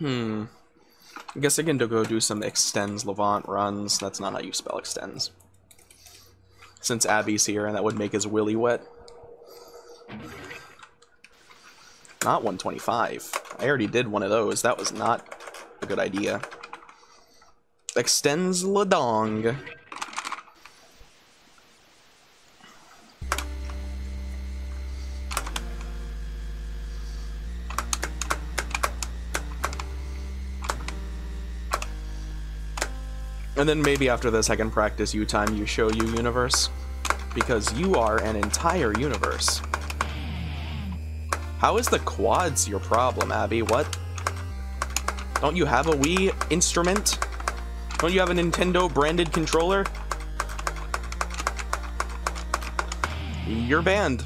Hmm. I guess I can go do some extends Levant runs. That's not how you spell extends. Since Abby's here, and that would make his willy wet. Not 125. I already did one of those. That was not a good idea. Extends Ladong. And then maybe after this I can practice you time you show you universe. Because you are an entire universe. How is the quads your problem, Abby? What? Don't you have a Wii instrument? Don't you have a Nintendo branded controller? You're banned.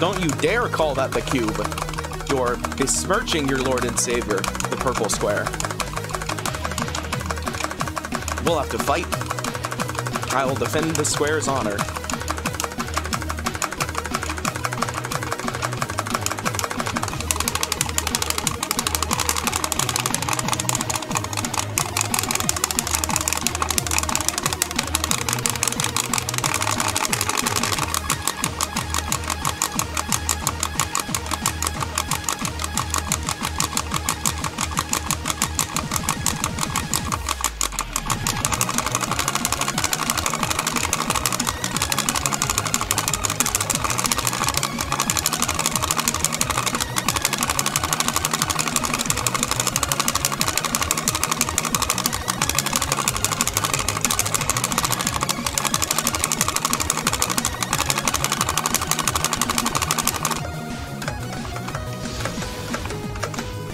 Don't you dare call that the cube. You're besmirching your Lord and Savior, the purple square. We'll have to fight. I will defend the square's honor.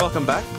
Welcome back.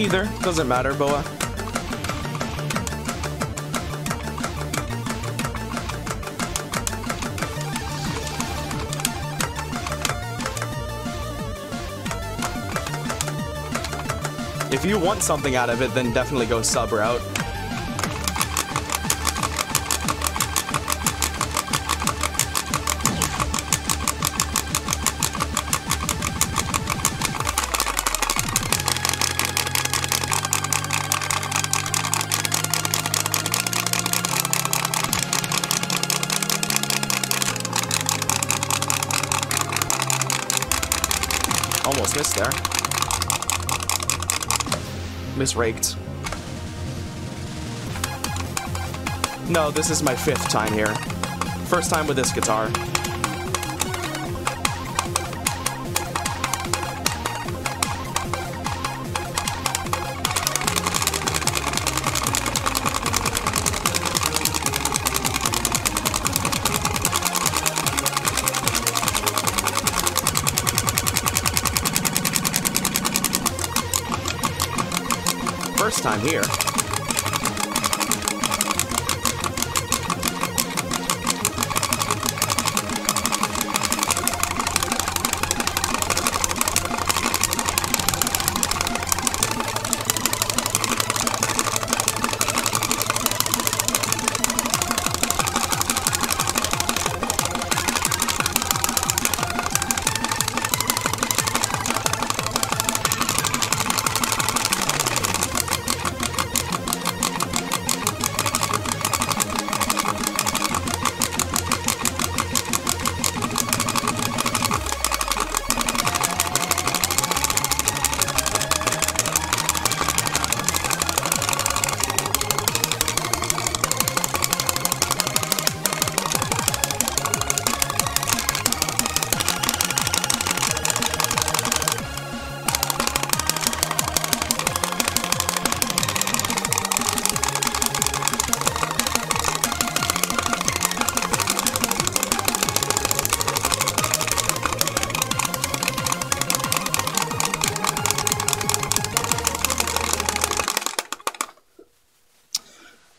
either. Doesn't matter, Boa. If you want something out of it, then definitely go sub route. Missed there. Misraked. No, this is my fifth time here. First time with this guitar. Time here.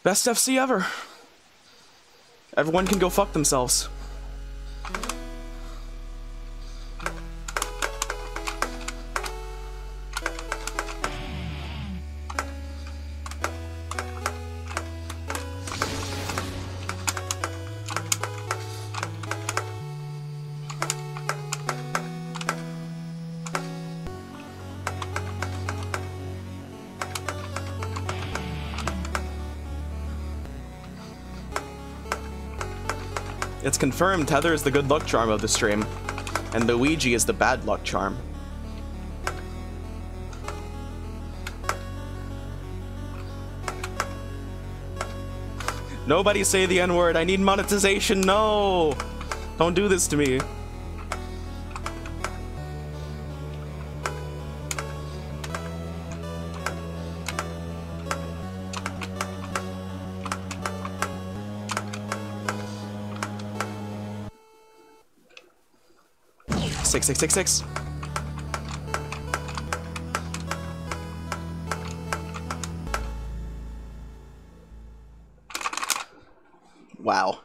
Best FC ever. Everyone can go fuck themselves. It's confirmed Tether is the good luck charm of the stream, and Luigi is the bad luck charm. Nobody say the N-word, I need monetization, no! Don't do this to me. Six, six, six, six. Wow.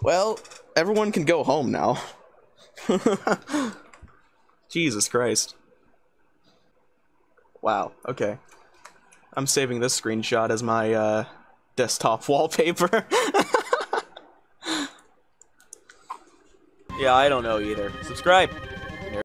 well, everyone can go home now. Jesus Christ. Wow, okay. I'm saving this screenshot as my uh, desktop wallpaper. Yeah, I don't know either. Subscribe!